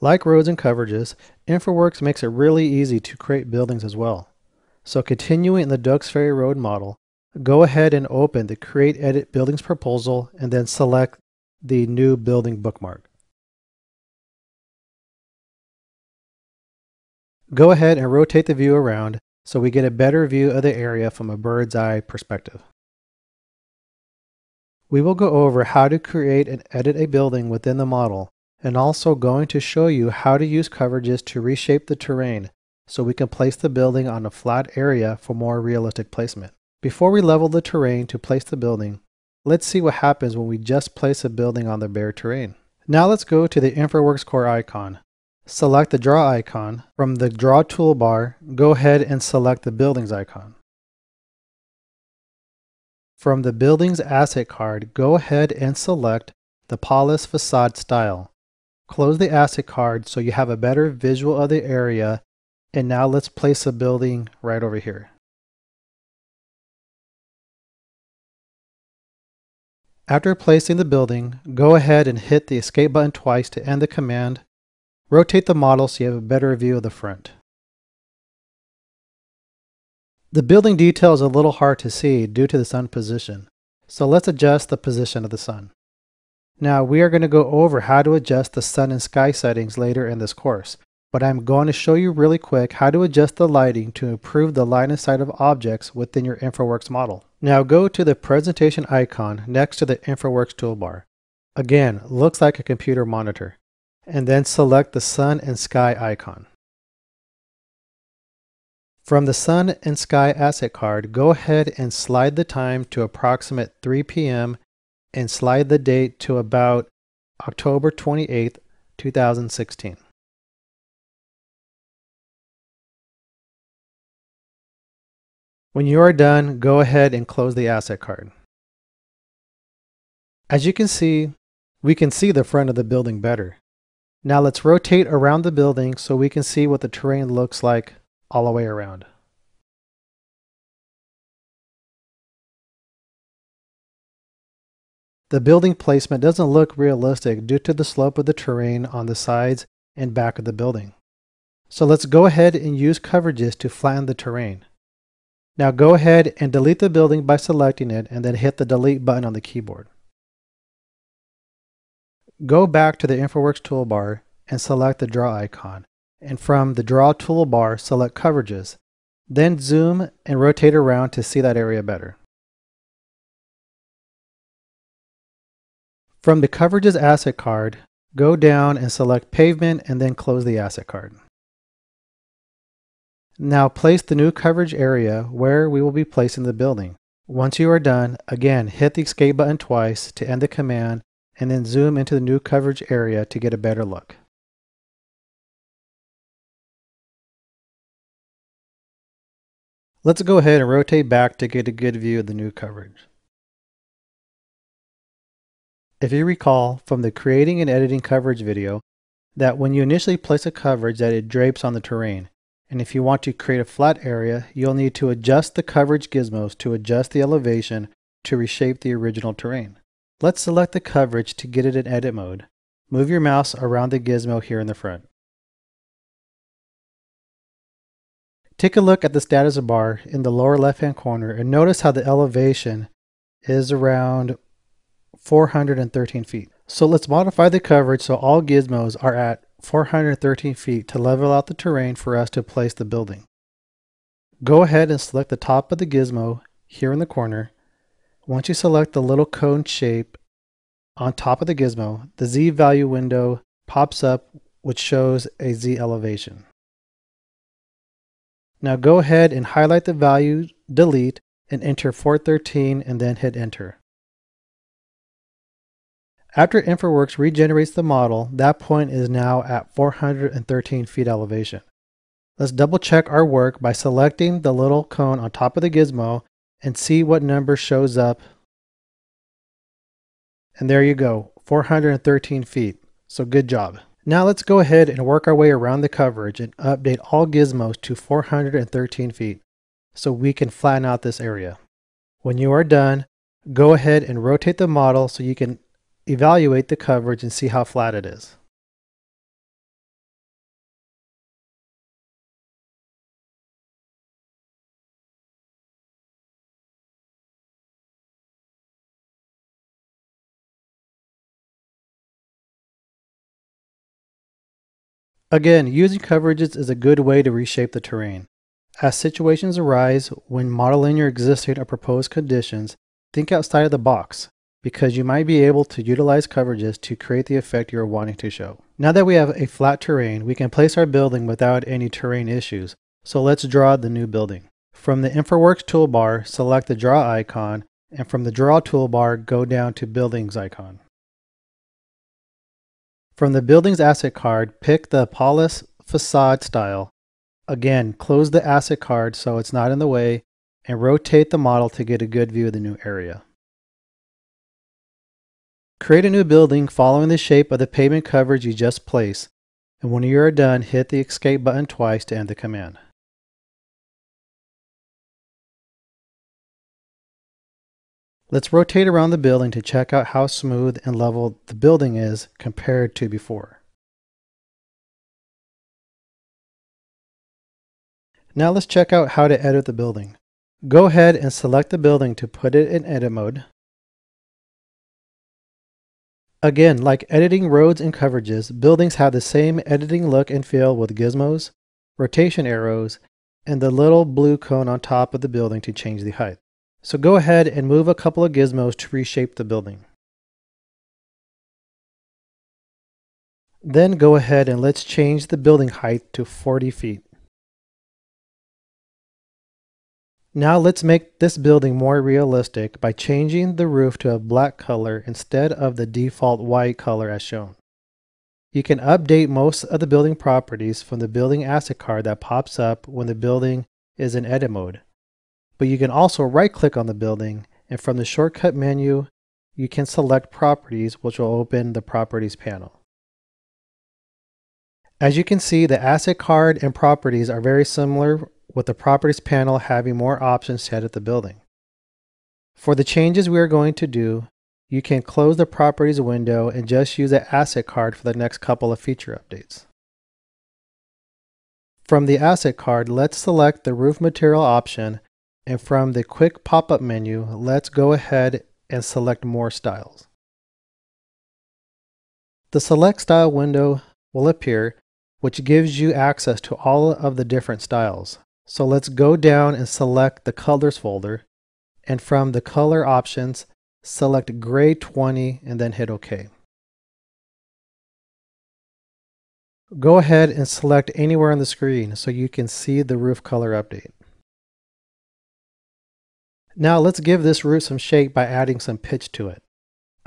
Like roads and coverages, InfraWorks makes it really easy to create buildings as well. So continuing in the Doak's Ferry Road model, go ahead and open the Create Edit Buildings proposal and then select the new building bookmark. Go ahead and rotate the view around so we get a better view of the area from a bird's eye perspective. We will go over how to create and edit a building within the model and also going to show you how to use coverages to reshape the terrain so we can place the building on a flat area for more realistic placement. Before we level the terrain to place the building, let's see what happens when we just place a building on the bare terrain. Now let's go to the InfraWorks core icon. Select the draw icon. From the draw toolbar, go ahead and select the buildings icon. From the buildings asset card, go ahead and select the Palace facade style. Close the asset card so you have a better visual of the area. And now let's place a building right over here. After placing the building, go ahead and hit the escape button twice to end the command. Rotate the model so you have a better view of the front. The building detail is a little hard to see due to the sun position, so let's adjust the position of the sun. Now we are going to go over how to adjust the sun and sky settings later in this course, but I'm going to show you really quick how to adjust the lighting to improve the line of sight of objects within your InfraWorks model. Now go to the presentation icon next to the InfraWorks toolbar. Again, looks like a computer monitor. And then select the sun and sky icon. From the sun and sky asset card, go ahead and slide the time to approximate 3 p.m and slide the date to about October 28, 2016. When you are done, go ahead and close the asset card. As you can see, we can see the front of the building better. Now let's rotate around the building so we can see what the terrain looks like all the way around. The building placement doesn't look realistic due to the slope of the terrain on the sides and back of the building. So let's go ahead and use coverages to flatten the terrain. Now go ahead and delete the building by selecting it and then hit the delete button on the keyboard. Go back to the InfraWorks toolbar and select the draw icon. And from the draw toolbar, select coverages. Then zoom and rotate around to see that area better. From the Coverages asset card, go down and select Pavement and then close the asset card. Now place the new coverage area where we will be placing the building. Once you are done, again hit the escape button twice to end the command and then zoom into the new coverage area to get a better look. Let's go ahead and rotate back to get a good view of the new coverage. If you recall from the creating and editing coverage video, that when you initially place a coverage that it drapes on the terrain, and if you want to create a flat area, you'll need to adjust the coverage gizmos to adjust the elevation to reshape the original terrain. Let's select the coverage to get it in edit mode. Move your mouse around the gizmo here in the front. Take a look at the status bar in the lower left hand corner and notice how the elevation is around 413 feet. So let's modify the coverage so all gizmos are at 413 feet to level out the terrain for us to place the building. Go ahead and select the top of the gizmo here in the corner. Once you select the little cone shape on top of the gizmo, the Z value window pops up which shows a Z elevation. Now go ahead and highlight the value, delete, and enter 413 and then hit enter. After InfraWorks regenerates the model, that point is now at 413 feet elevation. Let's double check our work by selecting the little cone on top of the gizmo and see what number shows up. And there you go, 413 feet. So good job. Now let's go ahead and work our way around the coverage and update all gizmos to 413 feet so we can flatten out this area. When you are done, go ahead and rotate the model so you can evaluate the coverage and see how flat it is. Again, using coverages is a good way to reshape the terrain. As situations arise when modeling your existing or proposed conditions, think outside of the box because you might be able to utilize coverages to create the effect you are wanting to show. Now that we have a flat terrain, we can place our building without any terrain issues. So let's draw the new building. From the InfraWorks toolbar, select the Draw icon, and from the Draw toolbar, go down to Buildings icon. From the Buildings asset card, pick the Apollos facade style. Again, close the asset card so it's not in the way, and rotate the model to get a good view of the new area. Create a new building following the shape of the pavement coverage you just placed, and when you are done, hit the Escape button twice to end the command. Let's rotate around the building to check out how smooth and level the building is compared to before. Now let's check out how to edit the building. Go ahead and select the building to put it in edit mode. Again, like editing roads and coverages, buildings have the same editing look and feel with gizmos, rotation arrows, and the little blue cone on top of the building to change the height. So go ahead and move a couple of gizmos to reshape the building. Then go ahead and let's change the building height to 40 feet. Now let's make this building more realistic by changing the roof to a black color instead of the default white color as shown. You can update most of the building properties from the building asset card that pops up when the building is in edit mode. But you can also right click on the building and from the shortcut menu, you can select properties which will open the properties panel. As you can see, the asset card and properties are very similar with the properties panel having more options to edit the building. For the changes we are going to do, you can close the properties window and just use the asset card for the next couple of feature updates. From the asset card, let's select the roof material option and from the quick pop-up menu, let's go ahead and select more styles. The select style window will appear, which gives you access to all of the different styles. So let's go down and select the colors folder. And from the color options, select gray 20 and then hit OK. Go ahead and select anywhere on the screen so you can see the roof color update. Now let's give this roof some shape by adding some pitch to it.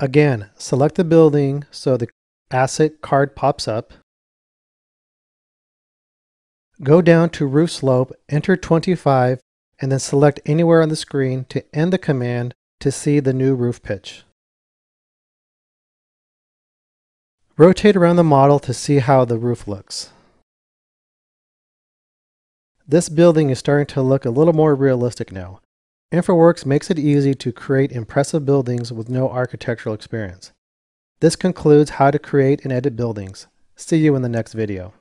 Again, select the building so the asset card pops up. Go down to roof slope, enter 25, and then select anywhere on the screen to end the command to see the new roof pitch. Rotate around the model to see how the roof looks. This building is starting to look a little more realistic now. InfraWorks makes it easy to create impressive buildings with no architectural experience. This concludes how to create and edit buildings. See you in the next video.